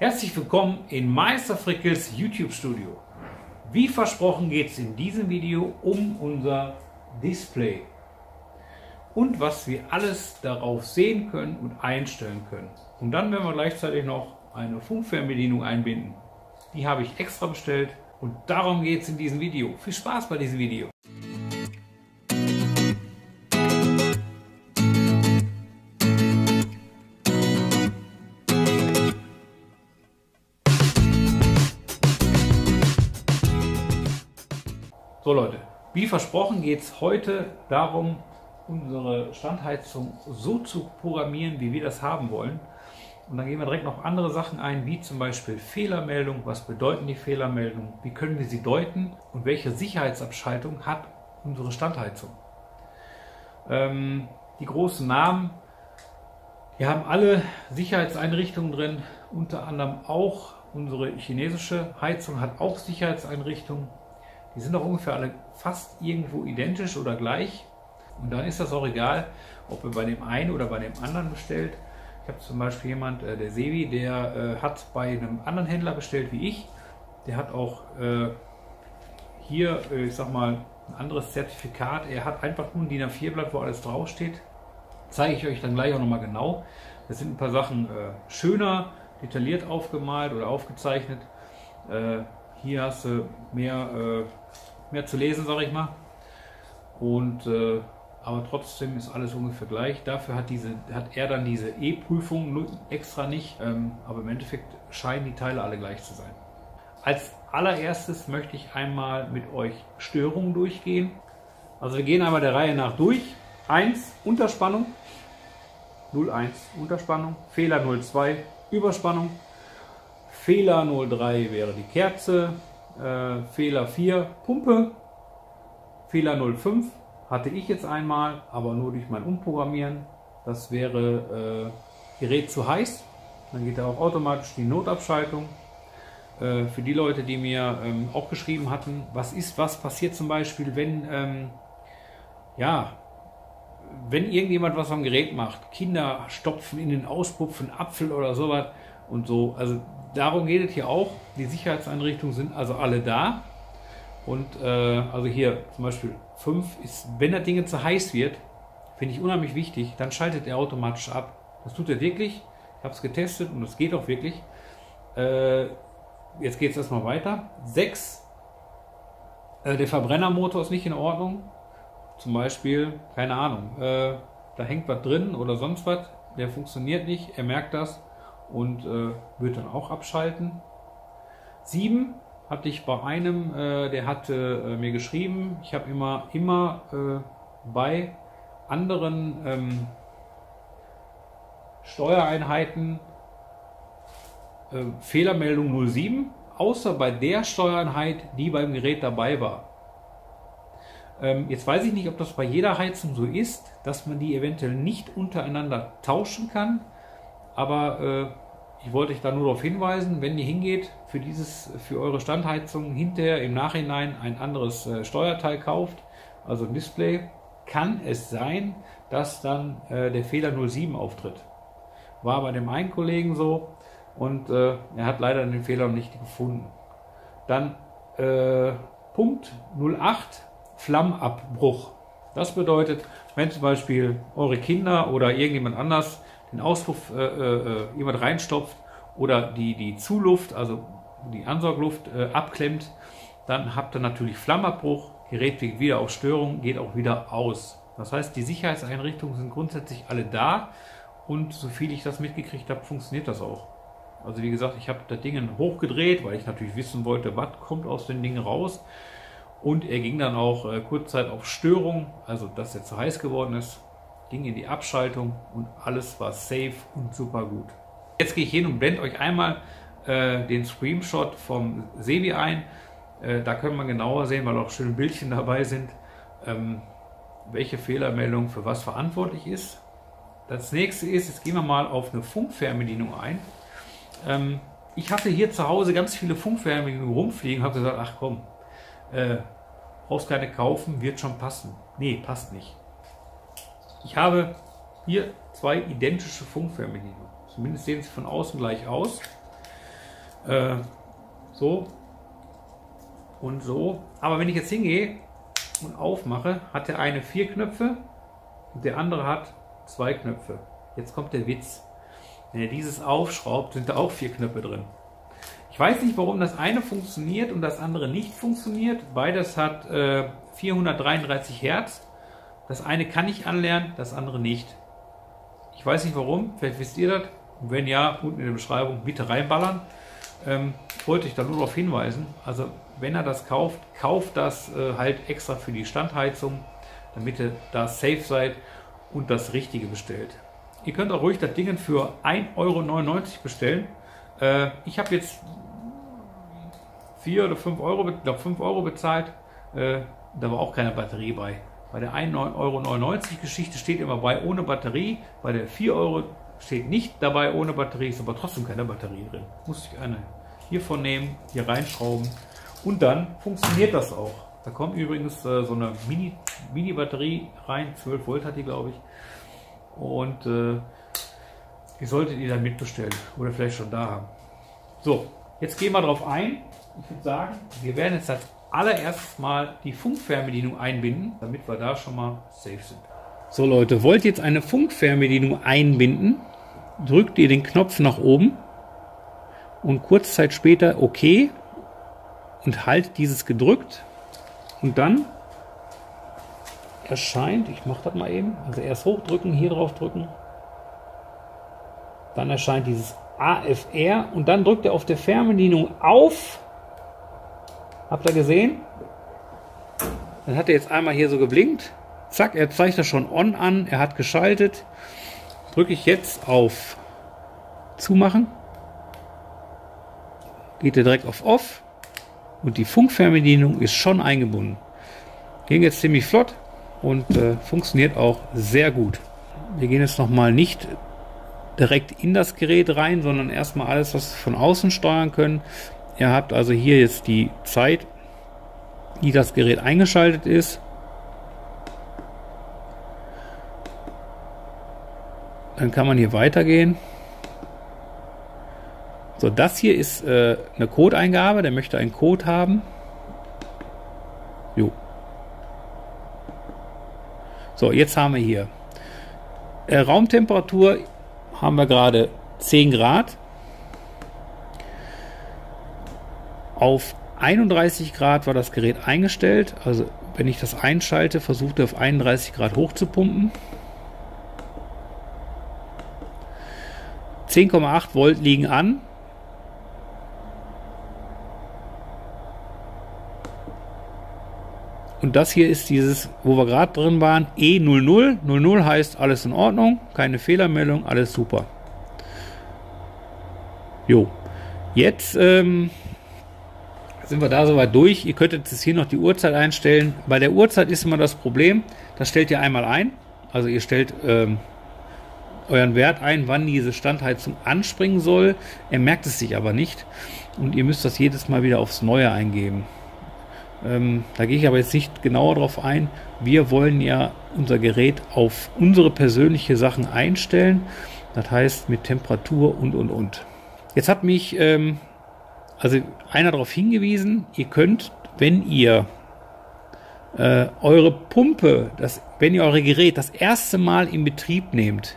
Herzlich willkommen in Meister Frickels YouTube Studio. Wie versprochen geht es in diesem Video um unser Display und was wir alles darauf sehen können und einstellen können. Und dann werden wir gleichzeitig noch eine Funkfernbedienung einbinden. Die habe ich extra bestellt und darum geht es in diesem Video. Viel Spaß bei diesem Video. So Leute, wie versprochen geht es heute darum, unsere Standheizung so zu programmieren, wie wir das haben wollen. Und dann gehen wir direkt noch andere Sachen ein, wie zum Beispiel Fehlermeldung. Was bedeuten die Fehlermeldungen? Wie können wir sie deuten? Und welche Sicherheitsabschaltung hat unsere Standheizung? Ähm, die großen Namen. Wir haben alle Sicherheitseinrichtungen drin, unter anderem auch unsere chinesische Heizung hat auch Sicherheitseinrichtungen. Die sind auch ungefähr alle fast irgendwo identisch oder gleich. Und dann ist das auch egal, ob ihr bei dem einen oder bei dem anderen bestellt. Ich habe zum Beispiel jemand, äh, der Sevi, der äh, hat bei einem anderen Händler bestellt wie ich. Der hat auch äh, hier, äh, ich sag mal, ein anderes Zertifikat. Er hat einfach nur ein DIN A4-Blatt, wo alles draufsteht. Zeige ich euch dann gleich auch nochmal genau. Das sind ein paar Sachen äh, schöner, detailliert aufgemalt oder aufgezeichnet. Äh, hier hast du mehr, mehr zu lesen, sage ich mal. Und aber trotzdem ist alles ungefähr gleich. Dafür hat, diese, hat er dann diese E-Prüfung extra nicht, ähm, aber im Endeffekt scheinen die Teile alle gleich zu sein. Als allererstes möchte ich einmal mit euch Störungen durchgehen. Also wir gehen einmal der Reihe nach durch. 1 Unterspannung, 01 Unterspannung, Fehler 02 Überspannung, Fehler 03 wäre die Kerze, äh, Fehler 4 Pumpe, Fehler 05 hatte ich jetzt einmal, aber nur durch mein Umprogrammieren. Das wäre äh, Gerät zu heiß. Dann geht da auch automatisch die Notabschaltung. Äh, für die Leute, die mir ähm, auch geschrieben hatten, was ist, was passiert zum Beispiel, wenn, ähm, ja, wenn irgendjemand was am Gerät macht, Kinder stopfen in den Auspuff einen Apfel oder sowas und so. Also darum geht es hier auch. Die Sicherheitseinrichtungen sind also alle da. Und äh, also hier zum Beispiel 5 ist, wenn das Ding zu heiß wird, finde ich unheimlich wichtig, dann schaltet er automatisch ab. Das tut er wirklich. Ich habe es getestet und es geht auch wirklich. Äh, jetzt geht es erstmal weiter. 6. Äh, der Verbrennermotor ist nicht in Ordnung. Zum Beispiel, keine Ahnung, äh, da hängt was drin oder sonst was. Der funktioniert nicht. Er merkt das und äh, wird dann auch abschalten. 7 hatte ich bei einem, äh, der hatte äh, mir geschrieben, ich habe immer, immer äh, bei anderen ähm, Steuereinheiten äh, Fehlermeldung 07, außer bei der Steuereinheit, die beim Gerät dabei war. Ähm, jetzt weiß ich nicht, ob das bei jeder Heizung so ist, dass man die eventuell nicht untereinander tauschen kann, aber äh, ich wollte euch da nur darauf hinweisen, wenn ihr hingeht, für, dieses, für eure Standheizung hinterher im Nachhinein ein anderes äh, Steuerteil kauft, also ein Display, kann es sein, dass dann äh, der Fehler 07 auftritt. War bei dem einen Kollegen so und äh, er hat leider den Fehler noch nicht gefunden. Dann äh, Punkt 08, Flammabbruch. Das bedeutet, wenn zum Beispiel eure Kinder oder irgendjemand anders den Auspuff äh, äh, jemand reinstopft oder die, die Zuluft, also die Ansaugluft äh, abklemmt, dann habt ihr natürlich Flammabbruch, Gerät wiegt wieder auf Störung, geht auch wieder aus. Das heißt, die Sicherheitseinrichtungen sind grundsätzlich alle da und so viel ich das mitgekriegt habe, funktioniert das auch. Also wie gesagt, ich habe das Ding hochgedreht, weil ich natürlich wissen wollte, was kommt aus den Dingen raus. Und er ging dann auch äh, kurzzeit auf Störung, also dass er zu heiß geworden ist ging in die Abschaltung und alles war safe und super gut. Jetzt gehe ich hin und blende euch einmal äh, den Screenshot vom Sebi ein. Äh, da können wir genauer sehen, weil auch schöne Bildchen dabei sind, ähm, welche Fehlermeldung für was verantwortlich ist. Das nächste ist, jetzt gehen wir mal auf eine Funkfernbedienung ein. Ähm, ich hatte hier zu Hause ganz viele Funkfernbedienungen rumfliegen, habe gesagt, ach komm, äh, brauchst keine kaufen, wird schon passen. Nee, passt nicht. Ich habe hier zwei identische Funkfernbedienungen. Zumindest sehen sie von außen gleich aus. Äh, so und so. Aber wenn ich jetzt hingehe und aufmache, hat der eine vier Knöpfe und der andere hat zwei Knöpfe. Jetzt kommt der Witz. Wenn er dieses aufschraubt, sind da auch vier Knöpfe drin. Ich weiß nicht, warum das eine funktioniert und das andere nicht funktioniert. Beides hat äh, 433 Hertz. Das eine kann ich anlernen, das andere nicht. Ich weiß nicht warum, vielleicht wisst ihr das. Und wenn ja, unten in der Beschreibung bitte reinballern. Ähm, wollte ich da nur darauf hinweisen. Also wenn er das kauft, kauft das äh, halt extra für die Standheizung, damit ihr da safe seid und das Richtige bestellt. Ihr könnt auch ruhig das Ding für 1,99 Euro bestellen. Äh, ich habe jetzt 4 oder 5 Euro, glaube 5 Euro bezahlt. Äh, da war auch keine Batterie bei. Bei der 1,99 Euro Geschichte steht immer bei ohne Batterie. Bei der 4 Euro steht nicht dabei ohne Batterie, ist aber trotzdem keine Batterie drin. Muss ich eine hiervon nehmen, hier reinschrauben und dann funktioniert das auch. Da kommt übrigens äh, so eine Mini-Batterie Mini rein, 12 Volt hat die glaube ich. Und äh, die solltet ihr dann mitbestellen oder vielleicht schon da haben. So, jetzt gehen wir darauf ein. Ich würde sagen, wir werden jetzt als allererstes mal die Funkfernbedienung einbinden, damit wir da schon mal safe sind. So Leute, wollt ihr jetzt eine Funkfernbedienung einbinden, drückt ihr den Knopf nach oben und kurz Zeit später OK und haltet dieses gedrückt und dann erscheint, ich mache das mal eben, also erst hochdrücken, hier drauf drücken, dann erscheint dieses AFR und dann drückt er auf der Fernbedienung auf. Habt ihr gesehen? Dann hat er jetzt einmal hier so geblinkt. Zack, er zeigt das schon on an, er hat geschaltet. Drücke ich jetzt auf Zumachen. Geht er direkt auf Off und die Funkfernbedienung ist schon eingebunden. Ging jetzt ziemlich flott und äh, funktioniert auch sehr gut. Wir gehen jetzt nochmal nicht direkt in das Gerät rein, sondern erstmal alles, was wir von außen steuern können. Ihr habt also hier jetzt die Zeit, die das Gerät eingeschaltet ist. Dann kann man hier weitergehen. So, das hier ist äh, eine Codeingabe. Der möchte einen Code haben. Jo. So, jetzt haben wir hier äh, Raumtemperatur haben wir gerade 10 Grad. Auf 31 Grad war das Gerät eingestellt. Also wenn ich das einschalte, versucht er auf 31 Grad hochzupumpen. 10,8 Volt liegen an. Und das hier ist dieses, wo wir gerade drin waren, E00. 00 heißt alles in Ordnung, keine Fehlermeldung, alles super. Jo, jetzt ähm, sind wir da soweit durch. Ihr könntet jetzt hier noch die Uhrzeit einstellen. Bei der Uhrzeit ist immer das Problem, das stellt ihr einmal ein. Also ihr stellt ähm, euren Wert ein, wann diese Standheizung anspringen soll. Er merkt es sich aber nicht. Und ihr müsst das jedes Mal wieder aufs Neue eingeben. Ähm, da gehe ich aber jetzt nicht genauer drauf ein. Wir wollen ja unser Gerät auf unsere persönliche Sachen einstellen. Das heißt mit Temperatur und und und. Jetzt hat mich ähm, also einer darauf hingewiesen, ihr könnt, wenn ihr äh, eure Pumpe, das, wenn ihr eure Gerät das erste Mal in Betrieb nehmt,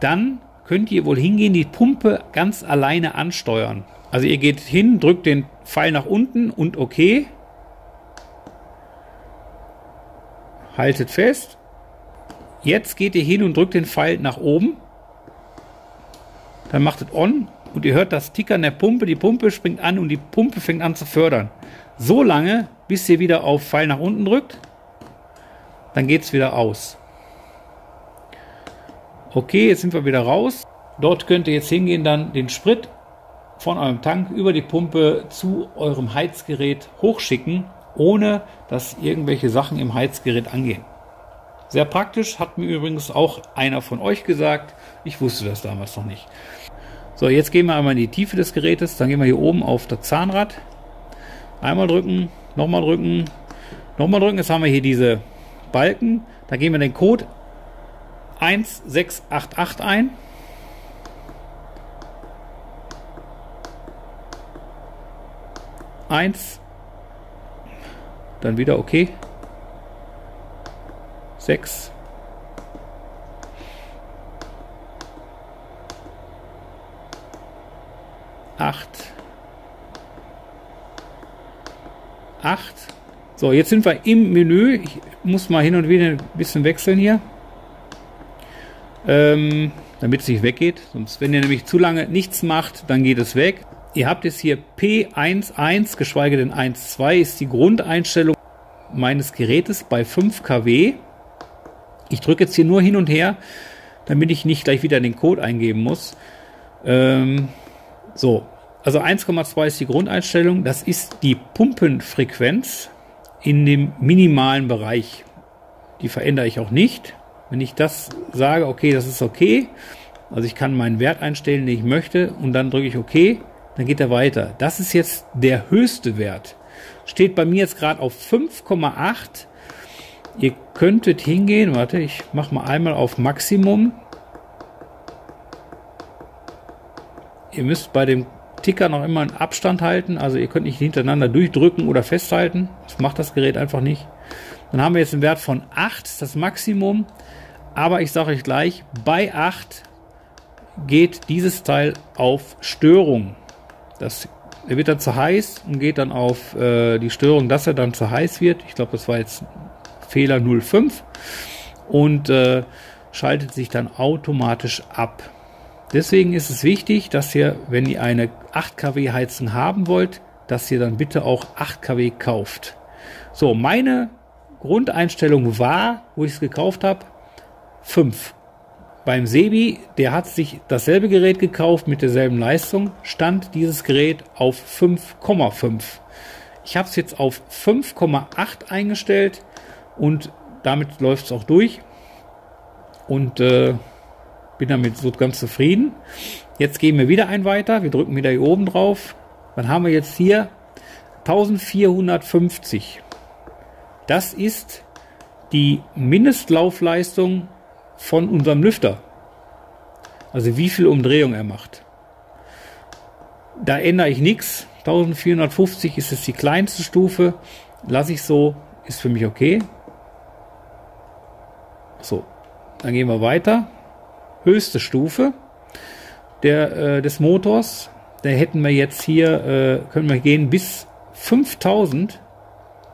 dann könnt ihr wohl hingehen, die Pumpe ganz alleine ansteuern. Also ihr geht hin, drückt den Pfeil nach unten und OK. Haltet fest. Jetzt geht ihr hin und drückt den Pfeil nach oben. Dann macht es On und ihr hört das Tickern der Pumpe. Die Pumpe springt an und die Pumpe fängt an zu fördern. So lange, bis ihr wieder auf Pfeil nach unten drückt. Dann geht es wieder aus. Okay, jetzt sind wir wieder raus. Dort könnt ihr jetzt hingehen, dann den Sprit von eurem Tank über die Pumpe zu eurem Heizgerät hochschicken, ohne dass irgendwelche Sachen im Heizgerät angehen. Sehr praktisch, hat mir übrigens auch einer von euch gesagt. Ich wusste das damals noch nicht. So, jetzt gehen wir einmal in die Tiefe des Gerätes. Dann gehen wir hier oben auf das Zahnrad. Einmal drücken, nochmal drücken, nochmal drücken. Jetzt haben wir hier diese Balken. Da geben wir den Code 1688 ein. 1, dann wieder okay, 6, 8, 8. So, jetzt sind wir im Menü. Ich muss mal hin und wieder ein bisschen wechseln hier. Ähm, damit es nicht weggeht. Sonst, wenn ihr nämlich zu lange nichts macht, dann geht es weg. Ihr habt jetzt hier P11, geschweige denn 1.2 ist die Grundeinstellung meines Gerätes bei 5 kW. Ich drücke jetzt hier nur hin und her, damit ich nicht gleich wieder den Code eingeben muss. Ähm, so, also 1,2 ist die Grundeinstellung. Das ist die Pumpenfrequenz in dem minimalen Bereich. Die verändere ich auch nicht. Wenn ich das sage, okay, das ist okay, also ich kann meinen Wert einstellen, den ich möchte, und dann drücke ich OK, dann geht er weiter. Das ist jetzt der höchste Wert. Steht bei mir jetzt gerade auf 5,8. Ihr könntet hingehen, warte, ich mache mal einmal auf Maximum. Ihr müsst bei dem Ticker noch immer einen Abstand halten, also ihr könnt nicht hintereinander durchdrücken oder festhalten. Das macht das Gerät einfach nicht. Dann haben wir jetzt einen Wert von 8, das Maximum. Aber ich sage euch gleich, bei 8 geht dieses Teil auf Störung. Das, er wird dann zu heiß und geht dann auf äh, die Störung, dass er dann zu heiß wird. Ich glaube, das war jetzt Fehler 05 und äh, schaltet sich dann automatisch ab. Deswegen ist es wichtig, dass ihr, wenn ihr eine 8 kW Heizung haben wollt, dass ihr dann bitte auch 8 kW kauft. So, meine Grundeinstellung war, wo ich es gekauft habe, 5. Beim Sebi, der hat sich dasselbe Gerät gekauft mit derselben Leistung, stand dieses Gerät auf 5,5. Ich habe es jetzt auf 5,8 eingestellt und damit läuft es auch durch. Und äh, bin damit so ganz zufrieden. Jetzt gehen wir wieder ein weiter. Wir drücken wieder hier oben drauf. Dann haben wir jetzt hier 1450. Das ist die Mindestlaufleistung von unserem Lüfter. Also wie viel Umdrehung er macht. Da ändere ich nichts. 1450 ist es die kleinste Stufe. Lasse ich so, ist für mich okay. So, dann gehen wir weiter. Höchste Stufe der, äh, des Motors. Da hätten wir jetzt hier, äh, können wir gehen bis 5000.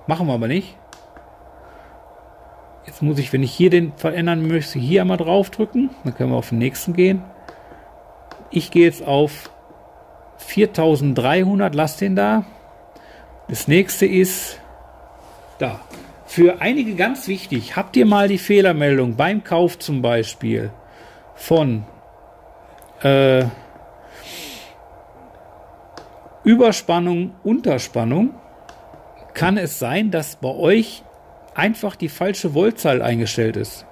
Machen wir aber nicht. Jetzt muss ich, wenn ich hier den verändern möchte, hier einmal drauf drücken. Dann können wir auf den nächsten gehen. Ich gehe jetzt auf 4300, lass den da. Das nächste ist da. Für einige ganz wichtig, habt ihr mal die Fehlermeldung beim Kauf zum Beispiel von äh, Überspannung, Unterspannung, kann es sein, dass bei euch einfach die falsche Voltzahl eingestellt ist.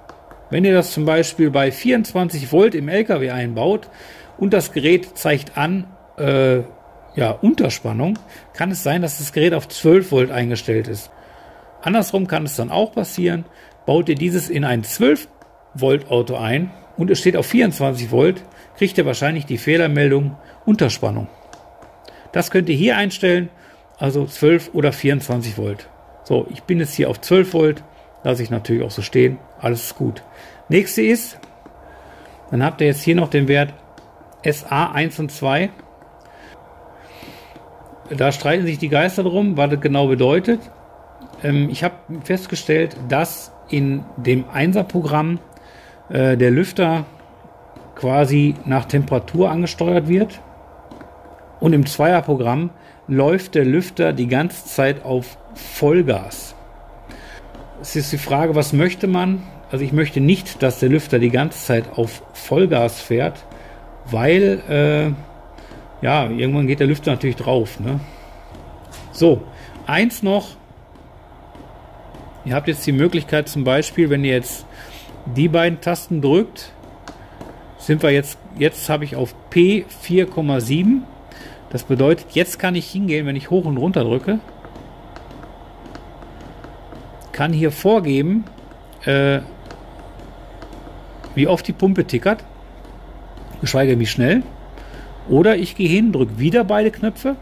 Wenn ihr das zum Beispiel bei 24 Volt im LKW einbaut und das Gerät zeigt an, äh, ja, Unterspannung, kann es sein, dass das Gerät auf 12 Volt eingestellt ist. Andersrum kann es dann auch passieren, baut ihr dieses in ein 12 Volt Auto ein und es steht auf 24 Volt, kriegt ihr wahrscheinlich die Fehlermeldung Unterspannung. Das könnt ihr hier einstellen, also 12 oder 24 Volt. So, ich bin jetzt hier auf 12 Volt, lasse ich natürlich auch so stehen, alles ist gut. Nächste ist, dann habt ihr jetzt hier noch den Wert SA 1 und 2. Da streiten sich die Geister drum, was das genau bedeutet. Ähm, ich habe festgestellt, dass in dem 1er Programm äh, der Lüfter quasi nach Temperatur angesteuert wird. Und im Zweierprogramm läuft der Lüfter die ganze Zeit auf Vollgas. Es ist die Frage, was möchte man? Also ich möchte nicht, dass der Lüfter die ganze Zeit auf Vollgas fährt, weil äh, ja, irgendwann geht der Lüfter natürlich drauf. Ne? So, eins noch. Ihr habt jetzt die Möglichkeit zum Beispiel, wenn ihr jetzt die beiden Tasten drückt, sind wir jetzt, jetzt habe ich auf P 4,7. Das bedeutet, jetzt kann ich hingehen, wenn ich hoch und runter drücke, kann hier vorgeben, äh, wie oft die Pumpe tickert, geschweige wie schnell. Oder ich gehe hin, drücke wieder beide Knöpfe,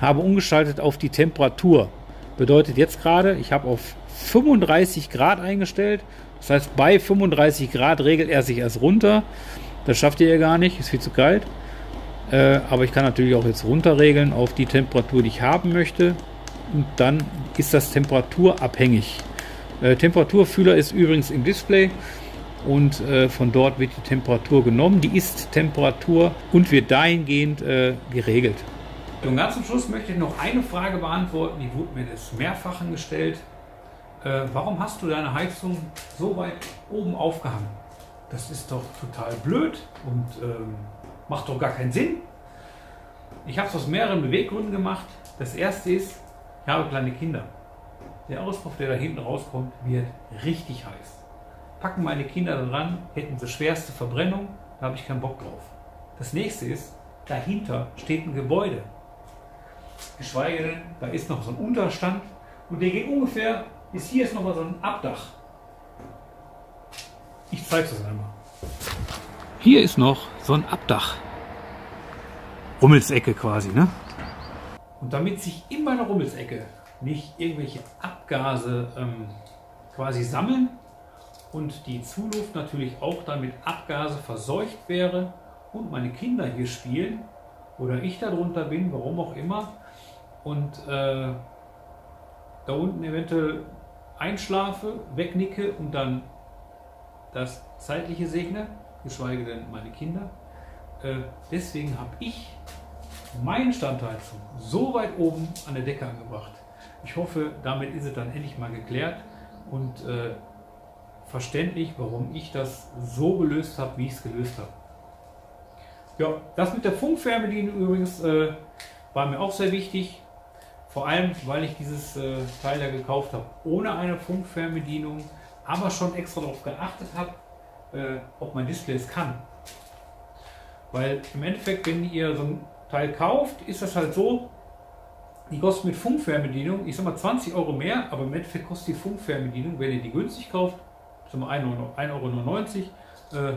habe umgeschaltet auf die Temperatur. Bedeutet jetzt gerade, ich habe auf 35 Grad eingestellt. Das heißt, bei 35 Grad regelt er sich erst runter. Das schafft ihr ja gar nicht, ist viel zu kalt. Äh, aber ich kann natürlich auch jetzt runterregeln auf die Temperatur, die ich haben möchte. Und dann ist das temperaturabhängig. Äh, Temperaturfühler ist übrigens im Display und äh, von dort wird die Temperatur genommen. Die Ist-Temperatur und wird dahingehend äh, geregelt. Und ganz zum Schluss möchte ich noch eine Frage beantworten, die wurde mir des Mehrfachen gestellt. Äh, warum hast du deine Heizung so weit oben aufgehangen? Das ist doch total blöd und ähm, macht doch gar keinen Sinn. Ich habe es aus mehreren Beweggründen gemacht. Das erste ist, ich habe kleine Kinder. Der Auspuff, der da hinten rauskommt, wird richtig heiß. Packen meine Kinder da dran, hätten sie schwerste Verbrennung, da habe ich keinen Bock drauf. Das nächste ist, dahinter steht ein Gebäude. Geschweige denn, da ist noch so ein Unterstand und der geht ungefähr bis hier ist nochmal so ein Abdach. Ich zeige es einmal. Hier ist noch so ein Abdach. Rummelsecke quasi, ne? Und damit sich in meiner Rummelsecke nicht irgendwelche Abgase ähm, quasi sammeln und die Zuluft natürlich auch dann mit Abgase verseucht wäre und meine Kinder hier spielen oder ich darunter bin, warum auch immer, und äh, da unten eventuell einschlafe, wegnicke und dann das Zeitliche segne, geschweige denn meine Kinder. Äh, deswegen habe ich meine Standheizung so weit oben an der Decke angebracht. Ich hoffe, damit ist es dann endlich mal geklärt und äh, verständlich, warum ich das so gelöst habe, wie ich es gelöst habe. Ja, das mit der Funkfernbedienung übrigens äh, war mir auch sehr wichtig. Vor allem, weil ich dieses äh, Teil ja gekauft habe, ohne eine Funkfernbedienung, aber schon extra darauf geachtet habe, äh, ob mein Display es kann. Weil im Endeffekt, wenn ihr so ein Teil kauft, ist das halt so, die kostet mit Funkfernbedienung, ich sag mal 20 Euro mehr, aber im Endeffekt kostet die Funkfernbedienung, wenn ihr die günstig kauft, ich sag mal 1,99 Euro, äh,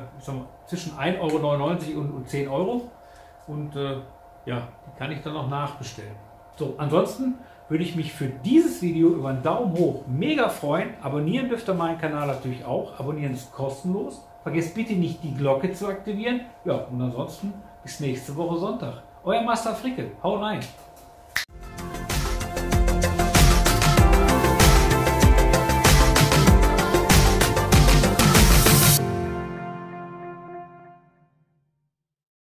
zwischen 1,99 Euro und, und 10 Euro. Und äh, ja, die kann ich dann auch nachbestellen. So, ansonsten würde ich mich für dieses Video über einen Daumen hoch mega freuen. Abonnieren dürft ihr meinen Kanal natürlich auch. Abonnieren ist kostenlos. Vergesst bitte nicht die Glocke zu aktivieren. Ja, und ansonsten bis nächste Woche Sonntag. Euer Master Fricke. Haut rein.